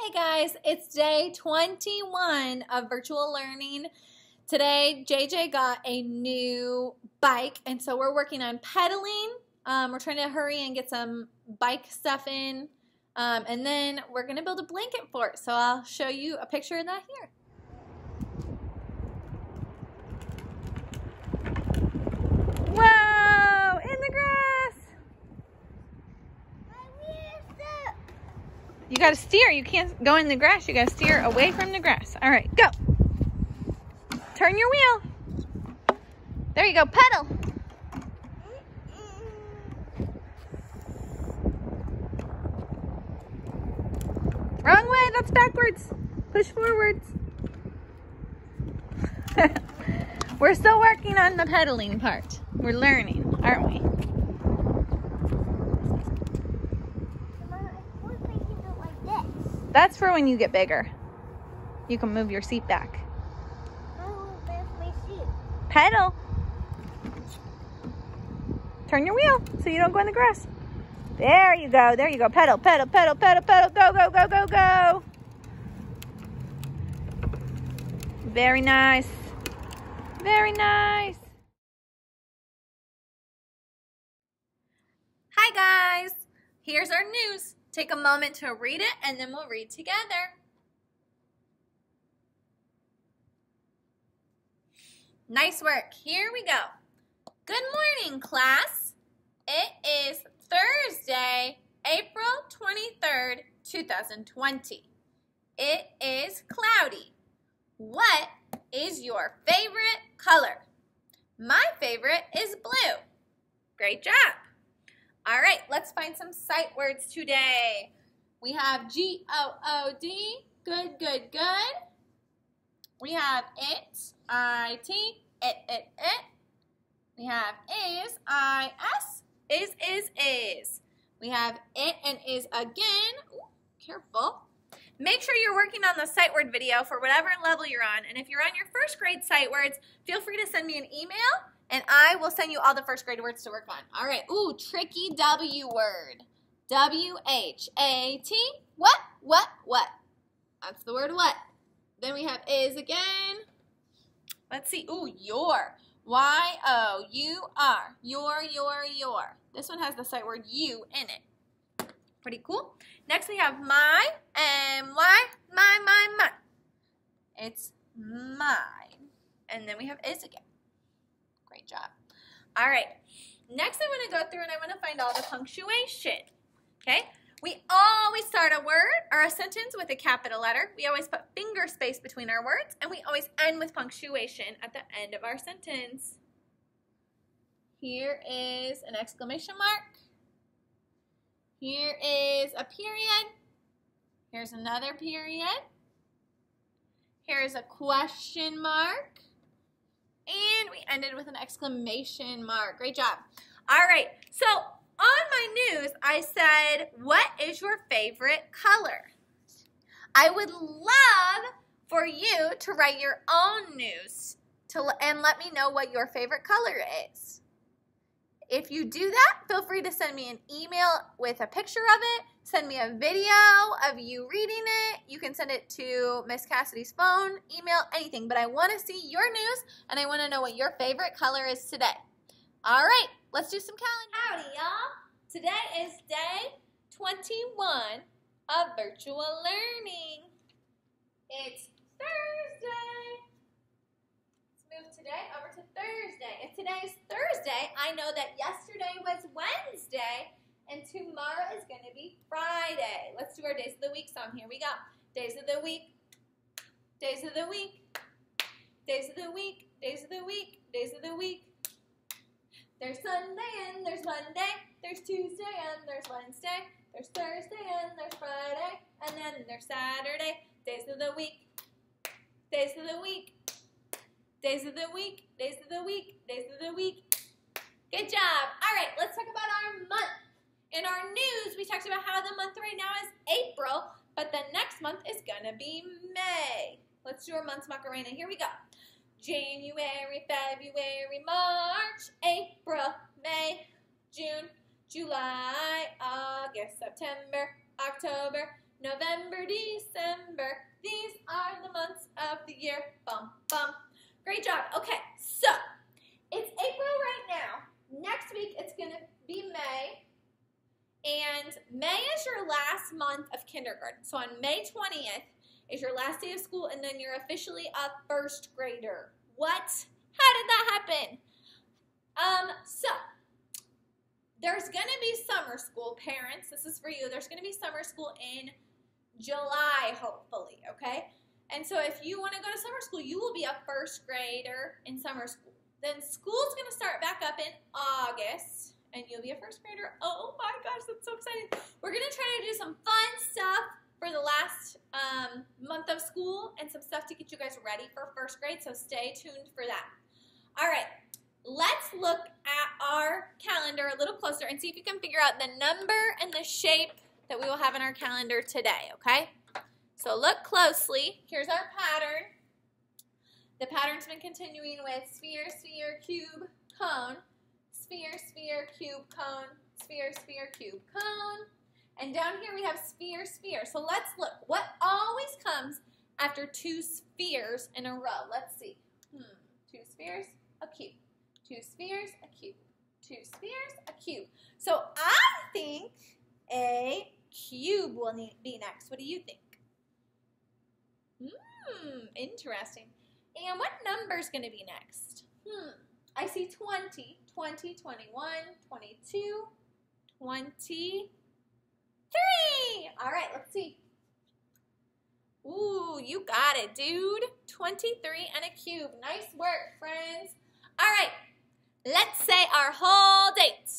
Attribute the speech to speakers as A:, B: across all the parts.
A: Hey guys, it's day 21 of virtual learning. Today, JJ got a new bike, and so we're working on pedaling. Um, we're trying to hurry and get some bike stuff in, um, and then we're going to build a blanket fort. So I'll show you a picture of that here. You got to steer. You can't go in the grass. You got to steer away from the grass. All right, go. Turn your wheel. There you go, pedal. Wrong way, that's backwards. Push forwards. We're still working on the pedaling part. We're learning, aren't we? That's for when you get bigger. You can move your seat back. my seat. Pedal. Turn your wheel so you don't go in the grass. There you go. There you go. Pedal, pedal, pedal, pedal, pedal. Go, go, go, go, go. Very nice. Very nice. Hi, guys. Here's our news. Take a moment to read it and then we'll read together. Nice work. Here we go. Good morning, class. It is Thursday, April 23rd, 2020. It is cloudy. What is your favorite color? My favorite is blue. Great job. All right, let's find some sight words today. We have G-O-O-D, good, good, good. We have it, I-T, it, it, it. We have is, I-S, is, is, is. We have it and is again. Ooh, careful. Make sure you're working on the sight word video for whatever level you're on. And if you're on your first grade sight words, feel free to send me an email and I will send you all the first grade words to work on. All right. Ooh, tricky W word. W-H-A-T. What? What? What? That's the word what. Then we have is again. Let's see. Ooh, your. Y-O-U-R. Your, your, your. This one has the sight word you in it. Pretty cool. Next we have my, M-Y, my, my, my. It's mine. And then we have is again great job. All right, next i want to go through and i want to find all the punctuation, okay? We always start a word or a sentence with a capital letter. We always put finger space between our words and we always end with punctuation at the end of our sentence. Here is an exclamation mark. Here is a period. Here's another period. Here's a question mark. And we ended with an exclamation mark. Great job. All right, so on my news, I said, what is your favorite color? I would love for you to write your own news to, and let me know what your favorite color is. If you do that, feel free to send me an email with a picture of it. Send me a video of you reading it. You can send it to Miss Cassity's phone, email, anything. But I want to see your news and I want to know what your favorite color is today. All right, let's do some calendar. Howdy, y'all. Today is day 21 of virtual learning. It's Thursday. Let's move today over to Thursday. And today's Thursday. I know that yesterday was Wednesday, and tomorrow is going to be Friday. Let's do our days of the week song. Here we go. Days of the week, days of the week, days of the week, days of the week, days of the week. There's Sunday and there's Monday, there's Tuesday and there's Wednesday, there's Thursday and there's Friday, and then there's Saturday. Days of the week, days of the week, days of the week, days of the week, days of the week, Good job. All right, let's talk about our month. In our news, we talked about how the month right now is April, but the next month is going to be May. Let's do our months, Macarena. Here we go. January, February, March, April, May, June, July, August, September, October, November, December. These are the months of the year. Bum, bum. Great job. Okay, last month of kindergarten. So on May 20th is your last day of school, and then you're officially a first grader. What? How did that happen? Um, so there's going to be summer school, parents. This is for you. There's going to be summer school in July, hopefully, okay? And so if you want to go to summer school, you will be a first grader in summer school. Then school's going to start back up in August and you'll be a first grader. Oh my gosh, that's so exciting. We're going to try to do some fun stuff for the last um, month of school and some stuff to get you guys ready for first grade, so stay tuned for that. All right, let's look at our calendar a little closer and see if you can figure out the number and the shape that we will have in our calendar today, okay? So look closely. Here's our pattern. The pattern's been continuing with sphere, sphere, cube, cone sphere, sphere, cube, cone, sphere, sphere, cube, cone. And down here we have sphere, sphere. So let's look. What always comes after two spheres in a row? Let's see. Hmm. Two spheres, a cube. Two spheres, a cube. Two spheres, a cube. So I think a cube will need, be next. What do you think? Hmm, interesting. And what number is going to be next? Hmm. I see 20, 20, 21, 22, 23. All right, let's see. Ooh, you got it, dude. 23 and a cube. Nice work, friends. All right, let's say our whole date.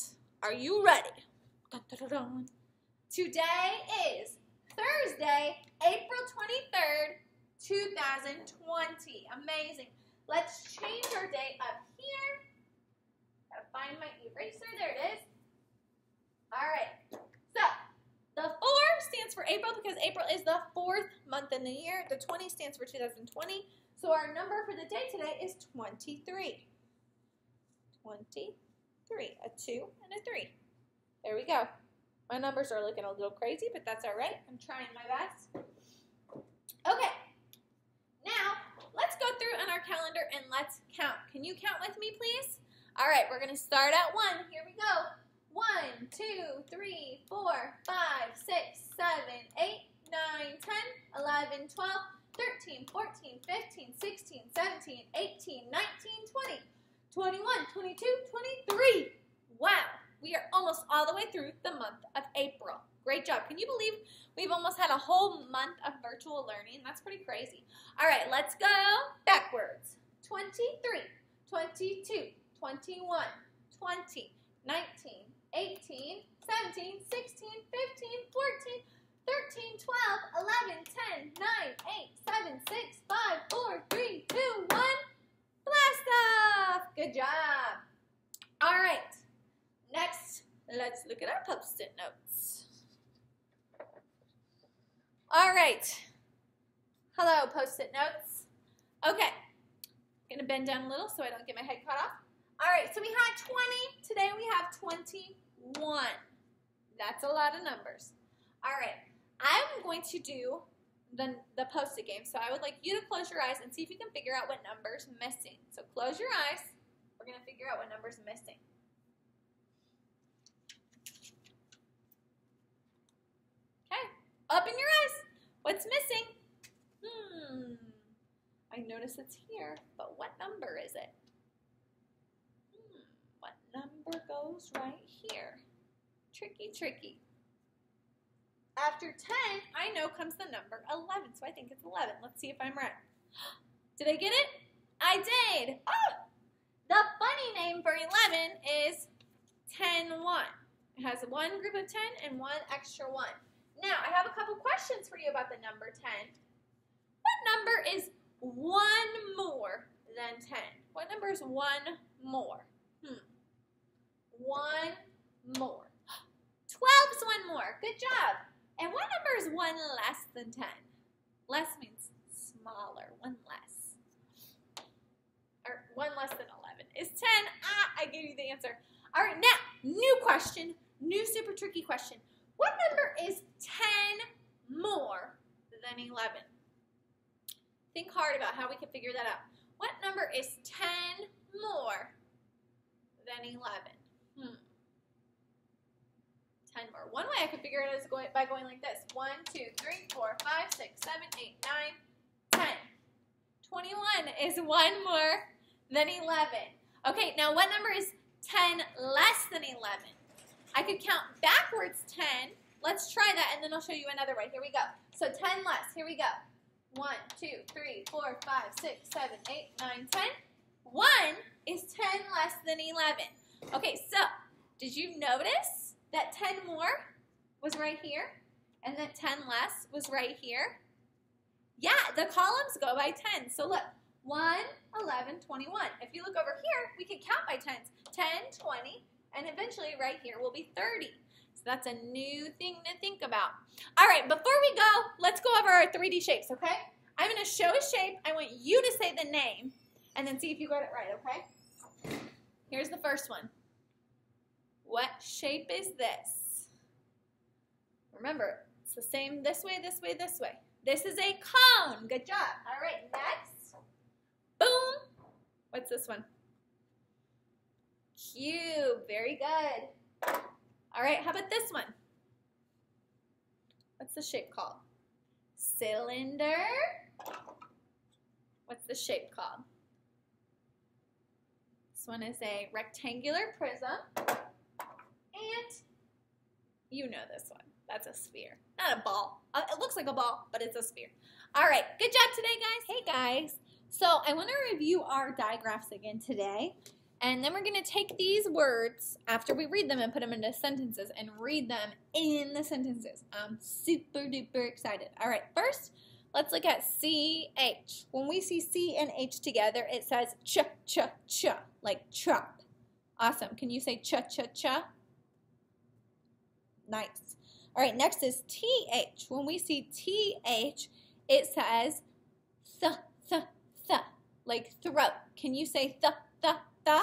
A: Are you ready? Dun, dun, dun, Today is Thursday, April 23rd, 2020. Amazing. Let's change our date up find my eraser. There it is. All right. So the four stands for April because April is the fourth month in the year. The 20 stands for 2020. So our number for the day today is 23. 23. A 2 and a 3. There we go. My numbers are looking a little crazy, but that's all right. I'm trying my best. Okay. Now, let's go through on our calendar and let's count. Can you count with me, please? All right, we're going to start at one. Here we go. One, two, three, four, five, six, seven, eight, nine, ten, eleven, twelve, thirteen, fourteen, fifteen, sixteen, seventeen, eighteen, nineteen, twenty, twenty-one, twenty-two, twenty-three. Wow, we are almost all the way through the month of April. Great job. Can you believe we've almost had a whole month of virtual learning? That's pretty crazy. All right, let's go backwards. 23, 22, 21, 20, 19, 18, 17, 16, 15, 14, 13, 12, 11, 10, 9, 8, 7, 6, 5, 4, 3, 2, 1. Blast off! Good job. All right. Next, let's look at our Post-it notes. All right. Hello, post-it notes. Okay. I'm going to bend down a little so I don't get my head cut off. All right, so we had 20. Today we have 21. That's a lot of numbers. All right, I'm going to do the, the post-it game. So I would like you to close your eyes and see if you can figure out what number's missing. So close your eyes. We're going to figure out what number's missing. Okay, open your eyes. What's missing? Hmm, I notice it's here, but what number is it? number goes right here. Tricky, tricky. After 10, I know comes the number 11, so I think it's 11. Let's see if I'm right. Did I get it? I did. Ah! The funny name for 11 is 10 1. It has one group of 10 and one extra 1. Now, I have a couple questions for you about the number 10. What number is one more than 10? What number is one more? one more. 12 is one more. Good job. And what number is one less than 10? Less means smaller, one less. Or one less than 11 is 10. Ah, I gave you the answer. All right, now, new question, new super tricky question. What number is 10 more than 11? Think hard about how we can figure that out. What number is 10 more than 11? one way I could figure it out is going, by going like this. 1, 2, 3, 4, 5, 6, 7, 8, 9, 10. 21 is one more than 11. Okay, now what number is 10 less than 11? I could count backwards 10. Let's try that, and then I'll show you another way. Here we go. So 10 less. Here we go. 1, 2, 3, 4, 5, 6, 7, 8, 9, 10. 1 is 10 less than 11. Okay, so did you notice that 10 more was right here, and that 10 less was right here. Yeah, the columns go by 10. So look, 1, 11, 21. If you look over here, we can count by 10s. 10, 20, and eventually right here will be 30. So that's a new thing to think about. All right, before we go, let's go over our 3D shapes, okay? I'm going to show a shape. I want you to say the name and then see if you got it right, okay? Here's the first one. What shape is this? Remember, it's the same this way, this way, this way. This is a cone. Good job. All right, next. Boom. What's this one? Cube. Very good. All right, how about this one? What's the shape called? Cylinder. What's the shape called? This one is a rectangular prism. You know this one. That's a sphere, not a ball. Uh, it looks like a ball, but it's a sphere. All right, good job today, guys. Hey, guys. So I want to review our digraphs again today. And then we're going to take these words after we read them and put them into sentences and read them in the sentences. I'm super duper excited. All right, first, let's look at CH. When we see C and H together, it says ch, ch, ch, like chop. Awesome. Can you say ch, ch, ch? Nice. All right, next is TH. When we see TH, it says th, th, th, like throat. Can you say th, th, th?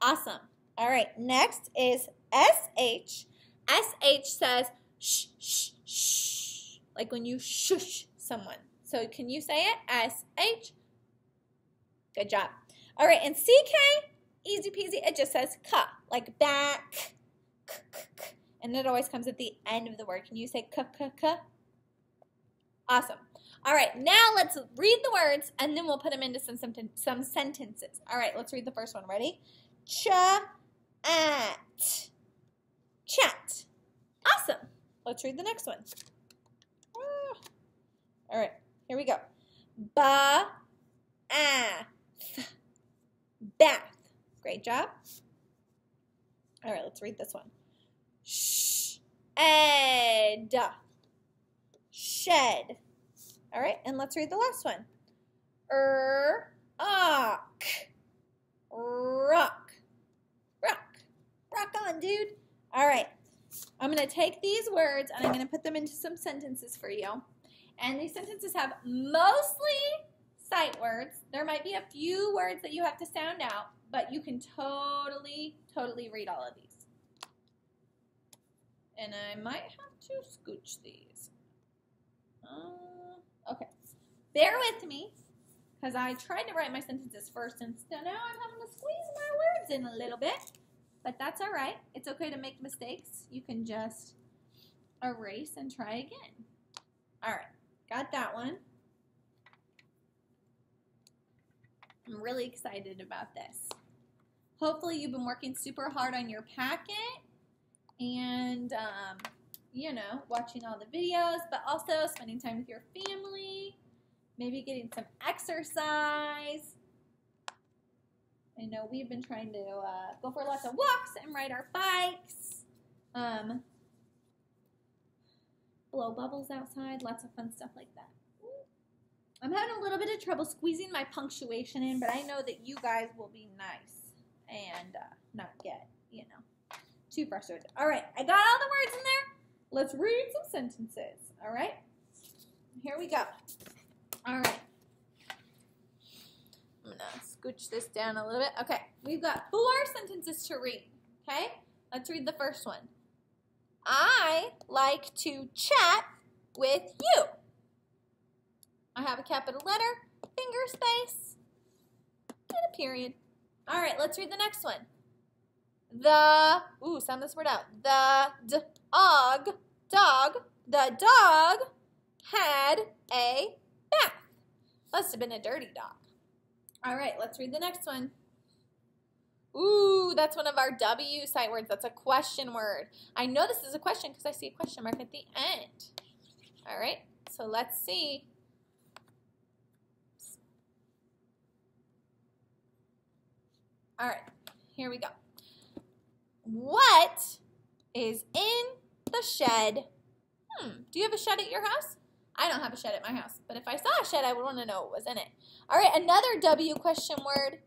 A: Awesome. All right, next is SH. SH says sh sh sh like when you shush someone. So can you say it? SH. Good job. All right, and CK, easy peasy, it just says k like back, and it always comes at the end of the word. Can you say k k k? Awesome. All right, now let's read the words and then we'll put them into some some sentences. All right, let's read the first one. Ready? Chat. Chat. Awesome. Let's read the next one. All right, here we go. Ba ah Bath. Great job. All right, let's read this one. Shed. Shed. All right, and let's read the last one. Er, rock. Rock. Rock. Rock on, dude. All right, I'm going to take these words and I'm going to put them into some sentences for you. And these sentences have mostly sight words. There might be a few words that you have to sound out, but you can totally, totally read all of these. And I might have to scooch these. Uh, okay, bear with me because I tried to write my sentences first and so now I'm having to squeeze my words in a little bit. But that's all right. It's okay to make mistakes. You can just erase and try again. All right, got that one. I'm really excited about this. Hopefully you've been working super hard on your packet and, um, you know, watching all the videos, but also spending time with your family, maybe getting some exercise. I know we've been trying to uh, go for lots of walks and ride our bikes, um, blow bubbles outside, lots of fun stuff like that. I'm having a little bit of trouble squeezing my punctuation in, but I know that you guys will be nice and uh, not get, you know, too frustrated. All right, I got all the words in there. Let's read some sentences, all right? Here we go. All right. I'm going to scooch this down a little bit. Okay, we've got four sentences to read, okay? Let's read the first one. I like to chat with you. I have a capital letter, finger space, and a period. All right, let's read the next one. The, ooh, sound this word out. The dog, dog, the dog had a bath. Must have been a dirty dog. All right, let's read the next one. Ooh, that's one of our W sight words. That's a question word. I know this is a question because I see a question mark at the end. All right, so let's see All right, here we go. What is in the shed? Hmm, do you have a shed at your house? I don't have a shed at my house, but if I saw a shed, I would want to know what was in it. All right, another W question word.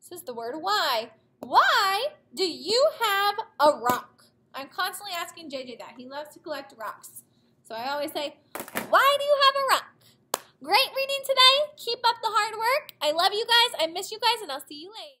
A: This is the word why. Why do you have a rock? I'm constantly asking JJ that. He loves to collect rocks. So I always say, why do you have a rock? Great reading today. Keep up the hard work. I love you guys. I miss you guys, and I'll see you later.